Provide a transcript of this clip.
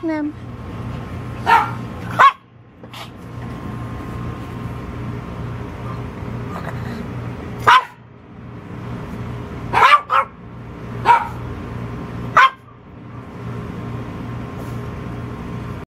Hát nem.